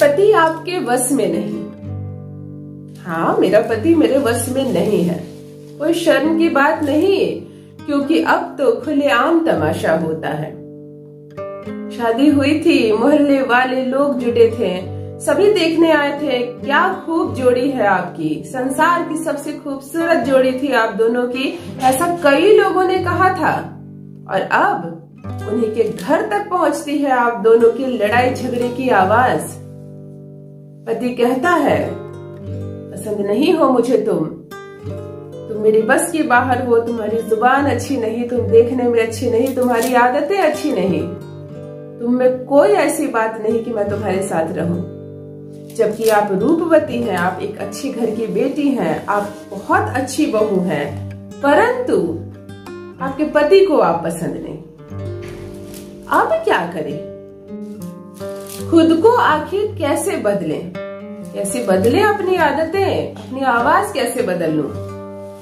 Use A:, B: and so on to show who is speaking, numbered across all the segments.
A: पति आपके वश में नहीं। हाँ मेरा पति मेरे वश में नहीं है। कोई शर्म की बात नहीं, क्योंकि अब तो खुलेआम तमाशा होता है। शादी हुई थी, मोहल्ले वाले लोग जुटे थे। सभी देखने आए थे, क्या खूब जोड़ी है आपकी। संसार की सबसे खूबसूरत जोड़ी थी आप दोनों की, ऐसा कई लोगों ने कहा था। और अब उन्हीं के घर तक पहुँचती है आप दोनों की लड़ाई झगड़े की आवाज़। पति कहता है, पसंद नहीं हो मुझे तुम। तुम मेरी बस के बाहर हो, तुम्हारी ज़ुबान अच्छी नहीं, तुम देखने में अच्छी नहीं, तुम्हारी आदतें अच्छी नहीं। तुम में कोई ऐसी बात नहीं कि मैं तुम्हारे साथ रहूँ। जबकि आप रूपवती हैं, आप एक अच्छी घर की बेटी हैं, आप बहुत अच्छी बहू हैं, परंतु आपके पति को आप पसंद नहीं। अब क्या करें? खुद को आखिर कैसे बदलें? कैसे बदले अपनी आदतें? अपनी आवाज़ कैसे बदल? लू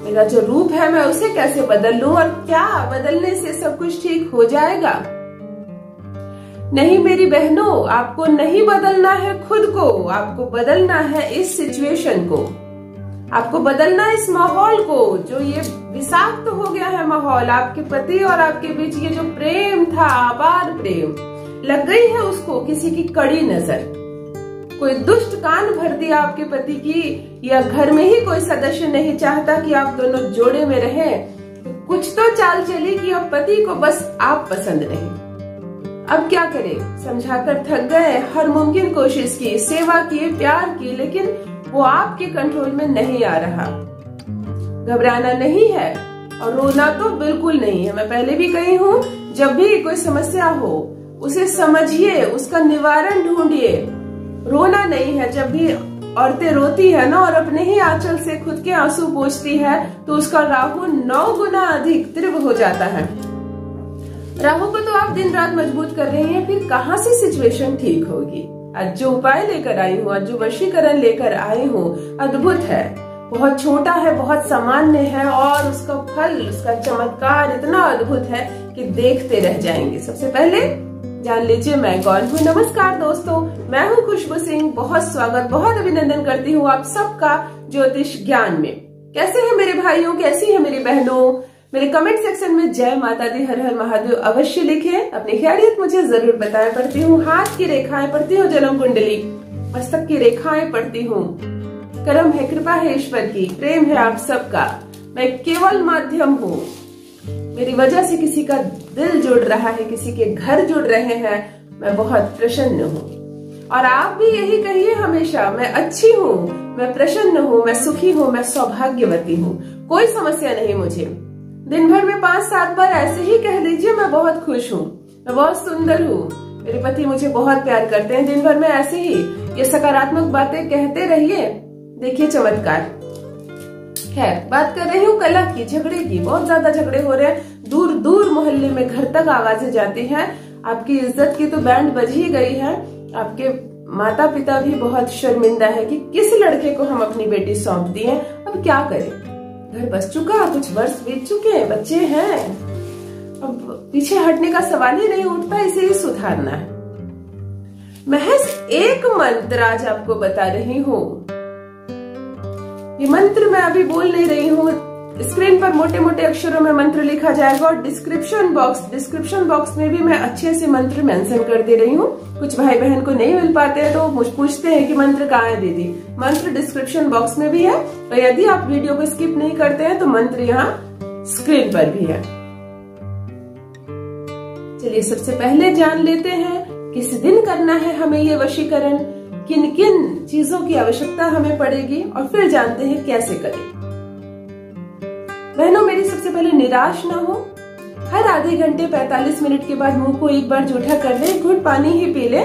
A: मेरा जो रूप है, मैं उसे कैसे बदल लू और क्या बदलने से सब कुछ ठीक हो जाएगा? नहीं मेरी बहनों, आपको नहीं बदलना है खुद को, आपको बदलना है इस सिचुएशन को। आपको बदलना है इस माहौल को, जो ये विषाक्त तो हो गया है माहौल, आपके पति और आपके बीच ये जो प्रेम था, आबाद प्रेम। लग गई है उसको किसी की कड़ी नज़र। कोई दुष्ट कान भर दिया आपके पति की, या घर में ही कोई सदस्य नहीं चाहता कि आप दोनों जोड़े में रहें। कुछ तो चाल चली कि अब पति को बस आप पसंद नहीं। अब क्या करें? समझाकर थक गए, हर मुमकिन कोशिश की, सेवा की, प्यार की, लेकिन वो आपके कंट्रोल में नहीं आ रहा। घबराना नहीं है, और रोना तो बिल्कुल नहीं है। मैं पहले भी कही हूँ, जब भी कोई समस्या हो उसे समझिए, उसका निवारण ढूंढिए। रोना नहीं है, जब भी औरतें रोती है ना और अपने ही आंचल से खुद के आँसू पोछती है तो उसका राहु नौ गुना अधिक तीव्र हो जाता है। राहु को तो आप दिन रात मज़बूत कर रही हैं, फिर कहाँ से सिचुएशन ठीक होगी? आज जो उपाय लेकर आई हूँ, आज जो वशीकरण लेकर आई हूँ, अद्भुत है। बहुत छोटा है, बहुत सामान्य है और उसका फल, उसका चमत्कार इतना अद्भुत है कि देखते रह जाएँगे। सबसे पहले जान लीजिए, मैं कौन हूँ। नमस्कार दोस्तों, मैं हूँ खुशबू सिंह। बहुत स्वागत, बहुत अभिनंदन करती हूँ आप सबका ज्योतिष ज्ञान में। कैसे हैं मेरे भाइयों? कैसी है मेरी बहनों? मेरे कमेंट सेक्शन में जय माता दी, हर हर महादेव अवश्य लिखे। अपनी खैरियत मुझे ज़रूर बताए। पढ़ती हूँ, हाथ की रेखाएँ पढ़ती हूँ जन्म कुंडली। मस्तक की रेखाएँ पढ़ती हूँ। कर्म है, कृपा है ईश्वर की, प्रेम है आप सबका। मैं केवल माध्यम हूँ। मेरी वजह से किसी का दिल जुड़ रहा है, किसी के घर जुड़ रहे हैं, मैं बहुत प्रसन्न हूँ। और आप भी यही कहिए हमेशा, मैं अच्छी हूँ, मैं प्रसन्न हूँ, मैं सुखी हूँ, मैं सौभाग्यवती हूँ। कोई समस्या नहीं मुझे। दिन भर में पाँच, सात बार ऐसे ही कह दीजिए, मैं बहुत खुश हूँ। मैं बहुत सुंदर हूँ। मेरे पति मुझे बहुत प्यार करते हैं। दिन भर में ऐसे ही ये सकारात्मक बातें कहते रहिए। देखिए चमत्कार। खैर, बात कर रही हूँ कला की, झगड़े की, बहुत ज़्यादा झगड़े हो रहे हैं। दूर दूर मोहल्ले में घर तक आवाज़ें जाती हैं। आपकी इज़्ज़त की तो बैंड बज ही गई है। आपके माता पिता भी बहुत शर्मिंदा है कि किस लड़के को हम अपनी बेटी सौंप दिए। अब क्या करें? घर बस चुका, कुछ वर्ष बीत चुके हैं, बच्चे हैं। अब पीछे हटने का सवाल ही नहीं उठता, इसे ही सुधारना है। महज एक मंत्र आज आपको बता रही हूँ। ये मंत्र मैं अभी बोल नहीं रही हूँ। स्क्रीन पर मोटे मोटे अक्षरों में मंत्र लिखा जाएगा और डिस्क्रिप्शन बॉक्स डिस्क्रिप्शन बॉक्स में भी मैं अच्छे से मंत्र मेंशन कर दे रही हूँ। कुछ भाई बहन को नहीं मिल पाते हैं तो मुझ पूछते हैं कि मंत्र कहाँ है दीदी। मंत्र डिस्क्रिप्शन बॉक्स में भी है और यदि आप वीडियो को स्किप नहीं करते हैं तो मंत्र यहाँ स्क्रीन पर भी है। चलिए सबसे पहले जान लेते हैं, किस दिन करना है हमें ये वशीकरण? किन किन चीज़ों की आवश्यकता हमें पड़ेगी और फिर जानते हैं कैसे करें। बहनों, मेरी सबसे पहले निराश ना हो। हर आधे घंटे 45 मिनट के बाद मुँह को एक बार जूठा कर ले, घुट पानी ही पी ले,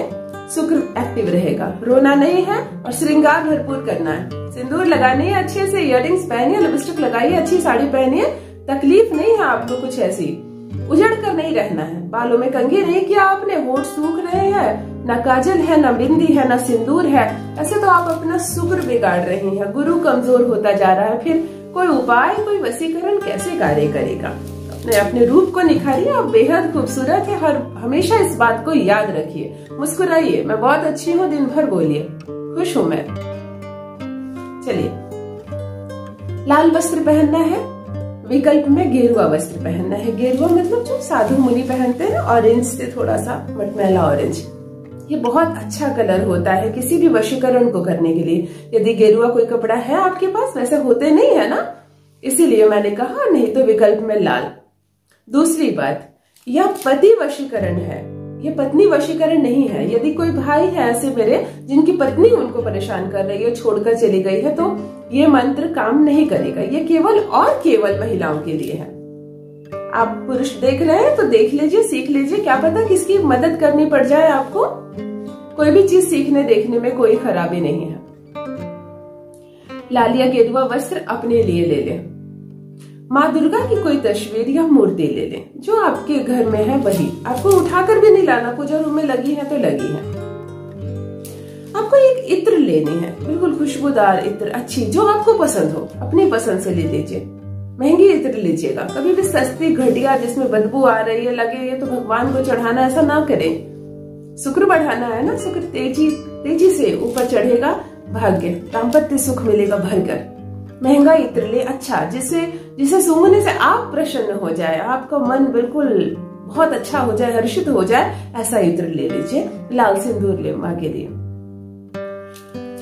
A: शुक्र एक्टिव रहेगा। रोना नहीं है और श्रृंगार भरपूर करना है। सिंदूर लगानी है अच्छे से इयर पहनिए लिपस्टिक लगाइए, अच्छी साड़ी पहनिए, तकलीफ़ नहीं है आपको कुछ ऐसी। उजड़ कर नहीं रहना है। बालों में कंघी नहीं किया आपने, होठ सूख रहे हैं। न काजल है, न बिंदी है, न सिंदूर है। ऐसे तो आप अपना शुक्र बिगाड़ रहे हैं। गुरु कमज़ोर होता जा रहा है। फिर कोई उपाय, कोई वसीकरण कैसे कार्य करेगा? अपने अपने रूप को निखारिए। आप बेहद खूबसूरत है हर हमेशा इस बात को याद रखिए। मुस्कुराइए। मैं बहुत अच्छी हूँ। दिन भर बोलिए। खुश हूँ मैं। चलिए। लाल वस्त्र पहनना है। विकल्प में गेरुआ वस्त्र पहनना है। गेरुआ मतलब जो साधु मुनि पहनते हैं ऑरेंज से थोड़ा सा मटमैला ऑरेंज ये बहुत अच्छा कलर होता है किसी भी वशीकरण को करने के लिए। यदि गेरुआ कोई कपड़ा है आपके पास, वैसे होते नहीं है ना? इसीलिए मैंने कहा, नहीं तो विकल्प में लाल। दूसरी बात, यह पति वशीकरण है। ये पत्नी वशीकरण नहीं है। यदि कोई भाई है ऐसे मेरे, जिनकी पत्नी उनको परेशान कर रही है, छोड़कर चली गई है तो ये मंत्र काम नहीं करेगा। ये केवल और केवल महिलाओं के लिए है। आप पुरुष देख रहे हैं तो देख लीजिए, सीख लीजिए, क्या पता किसकी मदद करनी पड़ जाए आपको। कोई भी चीज़ सीखने, देखने में कोई खराबी नहीं है। लालिया गेरुआ वस्त्र अपने लिए ले लें। माँ दुर्गा की कोई तस्वीर या मूर्ति ले लें, जो आपके घर में है वही। आपको उठाकर भी नहीं लाना, पूजा रूम में लगी है तो लगी है। आपको एक इत्र लेनी है, बिल्कुल खुशबूदार इत्र, अच्छी, जो आपको पसंद हो, अपनी पसंद से ले लीजिए। महँगी इत्र लीजिएगा। कभी भी सस्ती घटिया जिसमें बदबू आ रही है, लगे ये तो भगवान को चढ़ाना, ऐसा ना करें। शुक्र बढ़ाना है ना? शुक्र तेज़ी तेज़ी से ऊपर चढ़ेगा, भाग्य, दाम्पत्य सुख मिलेगा भरकर। महँगा इत्र ले अच्छा जिसे जिसे सूंघने से आप प्रसन्न हो जाए, आपका मन बिल्कुल बहुत अच्छा हो जाए, हर्षित हो जाए, ऐसा इत्र ले लीजिए, लाल सिंदूर ले माँ के लिए।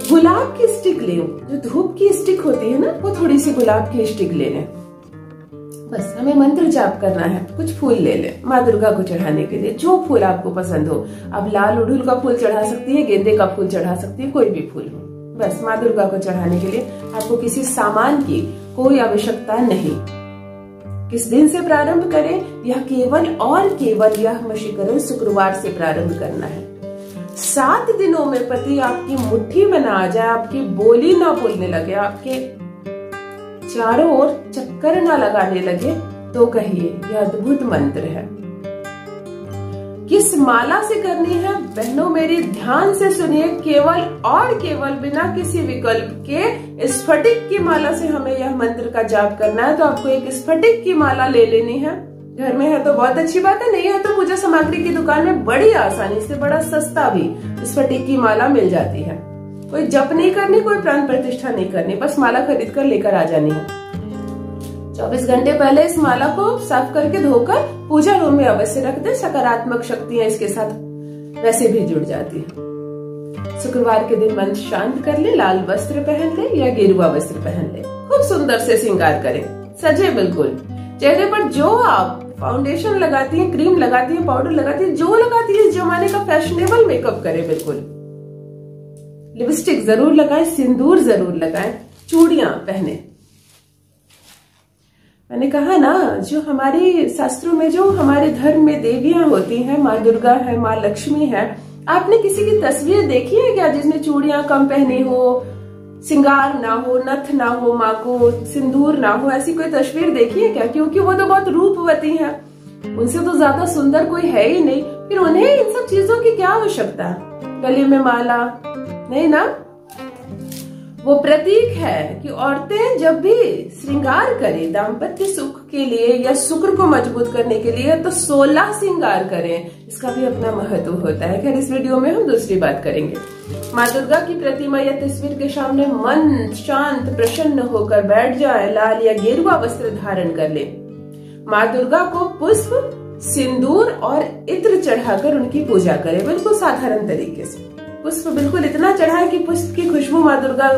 A: गुलाब की स्टिक ले, जो धूप की स्टिक होती है ना, वो थोड़ी सी गुलाब की स्टिक ले लें। बस, हमें मंत्र जाप करना है। कुछ फूल ले ले। माँ दुर्गा को चढ़ाने के लिए जो फूल आपको पसंद हो। अब लाल उड़ूल का फूल चढ़ा सकती है, गेंदे का फूल चढ़ा सकती है, कोई भी फूल हो। बस, माँ दुर्गा को चढ़ाने के लिए आपको किसी सामान की कोई आवश्यकता नहीं। किस दिन से प्रारंभ करें? यह केवल और केवल यह वशीकरण शुक्रवार से प्रारंभ करना है। सात दिनों में पति आपकी मुट्ठी में ना आ जाए, आपकी बोली ना बोलने लगे, आपके चारों ओर चक्कर न लगाने लगे तो कहिए, यह अद्भुत मंत्र है। किस माला से करनी है? बहनों, मेरी ध्यान से सुनिए, केवल और केवल बिना किसी विकल्प के स्फटिक की माला से हमें यह मंत्र का जाप करना है। तो आपको एक स्फटिक की माला ले लेनी है। घर में है तो बहुत अच्छी बात है, नहीं है तो पूजा सामग्री की दुकान में बड़ी आसानी से, बड़ा सस्ता भी स्फटिक की माला मिल जाती है। कोई जप नहीं करनी, कोई प्राण प्रतिष्ठा नहीं करनी, बस माला खरीद कर लेकर आ जानी है। चौबीस घंटे पहले इस माला को साफ़ करके धोकर पूजा रूम में अवश्य रख दे, सकारात्मक शक्तियाँ इसके साथ वैसे भी जुड़ जाती है। शुक्रवार के दिन मन शांत कर ले, लाल वस्त्र पहन ले या गेरुआ वस्त्र पहन ले। खूब सुंदर से श्रृंगार करें, सजे बिल्कुल। चेहरे पर जो आप फाउंडेशन लगाती हैं क्रीम लगाती हैं पाउडर लगाती हैं, जो लगाती है इस जमाने का फैशनेबल मेकअप करें बिल्कुल। लिपस्टिक ज़रूर लगाएँ, सिंदूर ज़रूर लगाएँ, चूड़ियाँ पहने। मैंने कहा ना, जो हमारे शास्त्रों में, जो हमारे धर्म में देवियाँ होती हैं, माँ दुर्गा है, माँ लक्ष्मी है, आपने किसी की तस्वीर देखी है क्या जिसने चूड़ियाँ कम पहनी हो, सिंगार ना हो, नथ ना हो, माँ को सिंदूर ना हो, ऐसी कोई तस्वीर देखी है क्या? क्योंकि वो तो बहुत रूपवती है। उनसे तो ज़्यादा सुंदर कोई है ही नहीं, फिर उन्हें इन सब चीज़ों की क्या आवश्यकता? गले में माला नहीं ना? वो प्रतीक है कि औरतें जब भी श्रृंगार करें, दाम्पत्य सुख के लिए या शुक्र को मज़बूत करने के लिए तो सोलह श्रृंगार करें। इसका भी अपना महत्व होता है। खैर, इस वीडियो में हम दूसरी बात करेंगे। माँ दुर्गा की प्रतिमा या तस्वीर के सामने मन शांत, प्रसन्न होकर बैठ जाए, लाल या गेरुआ वस्त्र धारण कर ले। माँ दुर्गा को पुष्प, सिंदूर और इत्र चढ़ाकर उनकी पूजा करें। बिल्कुल साधारण तरीके से। पुष्प बिल्कुल इतना चढ़ाए कि पुष्प की खुशबू माँ दुर्गा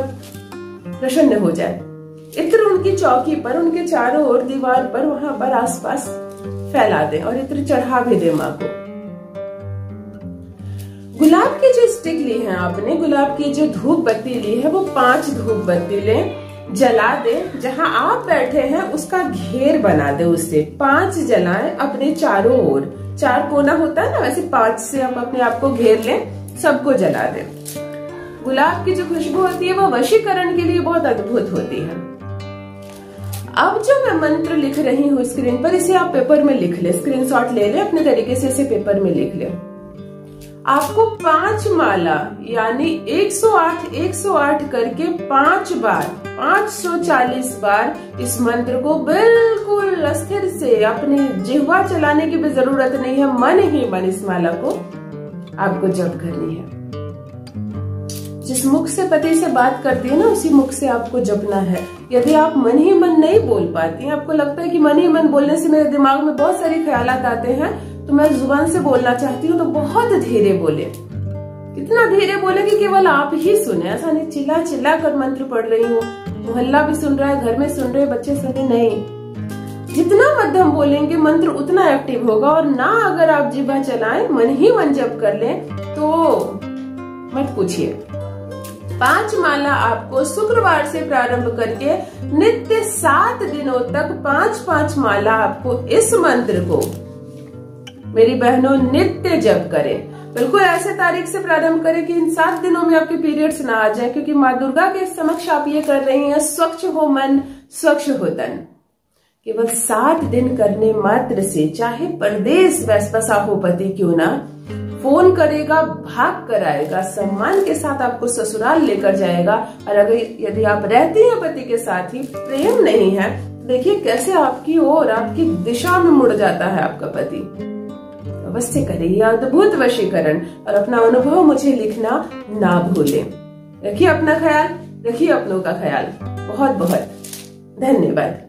A: प्रसन्न हो जाए। इत्र उनकी चौकी पर, उनके चारों ओर दीवार पर, वहाँ पर आसपास फैला दे और इत्र चढ़ा भी दे माँ को। गुलाब की जो स्टिक ली है आपने, गुलाब की जो धूप बत्ती ली है, वो पाँच धूप बत्ती ले, जला दे। जहाँ आप बैठे हैं, उसका घेर बना दे उससे। पाँच जलाएँ अपने चारों ओर। चार कोना होता है ना, वैसे पाँच से हम अपने आप को घेर लें। सबको जला दे। गुलाब की जो खुशबू होती है, वो वशीकरण के लिए बहुत अद्भुत होती है। अब जो मैं मंत्र लिख रही हूँ स्क्रीन पर, इसे आप पेपर में लिख ले। स्क्रीनशॉट ले ले, अपने तरीके से इसे पेपर में लिख ले। आपको पाँच माला, यानी 108 108 करके पाँच बार 540 बार इस मंत्र को बिल्कुल अस्थिर से, अपने जिहवा चलाने की भी ज़रूरत नहीं है, मन ही मन इस माला को आपको जप करनी है। जिस मुख से पति से बात करती है ना, उसी मुख से आपको जपना है। यदि आप मन ही मन नहीं बोल पाती हैं, आपको लगता है कि मन ही मन बोलने से मेरे दिमाग में बहुत सारे ख्याल आते हैं तो मैं ज़ुबान से बोलना चाहती हूँ तो बहुत धीरे बोले। इतना धीरे बोले कि केवल आप ही सुने। ऐसा नहीं चिल्ला चिल्ला कर मंत्र पढ़ रही हूँ। मोहल्ला भी सुन रहा है, घर में सुन रहे बच्चे सुन नहीं। जितना मध्यम बोलेंगे, मंत्र उतना एक्टिव होगा। और ना अगर आप जिबा चलाएँ, मन ही मन जब कर लें तो मत पूछिए। पाँच माला आपको शुक्रवार से प्रारंभ करके नित्य सात दिनों तक पाँच पाँच माला आपको इस मंत्र को, मेरी बहनों, नित्य जप करें। बिल्कुल ऐसे तारीख से प्रारंभ करें कि इन सात दिनों में आपके पीरियड्स ना आ जाए, क्योंकि माँ दुर्गा के समक्ष आप ये कर रही हैं, स्वच्छ हो मन, स्वच्छ हो तन। केवल सात दिन करने मात्र से, चाहे परदेश वैस्पसा हो पति क्यों ना, फ़ोन करेगा, भाग कर आएगा, सम्मान के साथ आपको ससुराल लेकर जाएगा। और अगर यदि आप रहती हैं पति के साथ ही, प्रेम नहीं है, देखिए कैसे आपकी ओर, आपकी दिशा में मुड़ जाता है आपका पति। अवश्य करें यह अद्भुत वशीकरण, और अपना अनुभव मुझे लिखना ना भूलें। रखिए अपना ख्याल, रखिए अपनों का ख्याल। बहुत बहुत धन्यवाद।